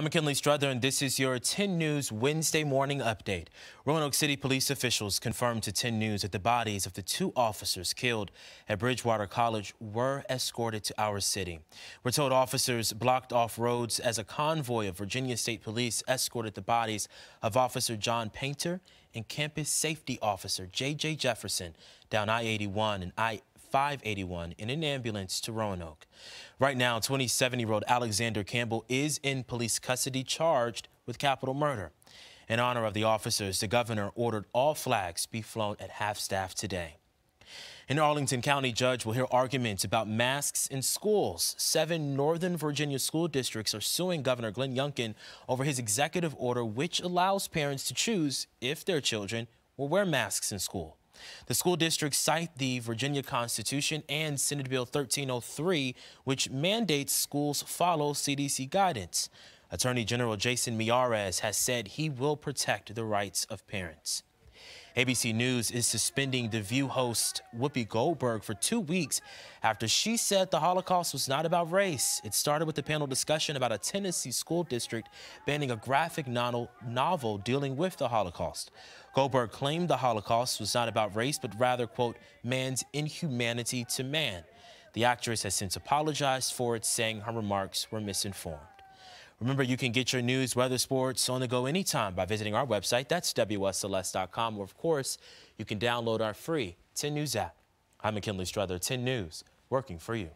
I'm McKinley Strother, and this is your 10 News Wednesday morning update. Roanoke City police officials confirmed to 10 News that the bodies of the two officers killed at Bridgewater College were escorted to our city. We're told officers blocked off roads as a convoy of Virginia State Police escorted the bodies of Officer John Painter and Campus Safety Officer J.J. Jefferson down I-81 and I 581 in an ambulance to Roanoke. Right now, 27-year-old Alexander Campbell is in police custody charged with capital murder. In honor of the officers, the governor ordered all flags be flown at half-staff today. An Arlington County judge will hear arguments about masks in schools. Seven Northern Virginia school districts are suing Governor Glenn Youngkin over his executive order, which allows parents to choose if their children will wear masks in school. The school districts cite the Virginia Constitution and Senate Bill 1303, which mandates schools follow CDC guidance. Attorney General Jason Miyares has said he will protect the rights of parents. ABC News is suspending The View host Whoopi Goldberg for two weeks after she said the Holocaust was not about race. It started with a panel discussion about a Tennessee school district banning a graphic novel dealing with the Holocaust. Goldberg claimed the Holocaust was not about race, but rather, quote, man's inhumanity to man. The actress has since apologized for it, saying her remarks were misinformed. Remember, you can get your news, weather, sports on the go anytime by visiting our website. That's WSLS.com. Or, of course, you can download our free 10 News app. I'm McKinley Strother, 10 News, working for you.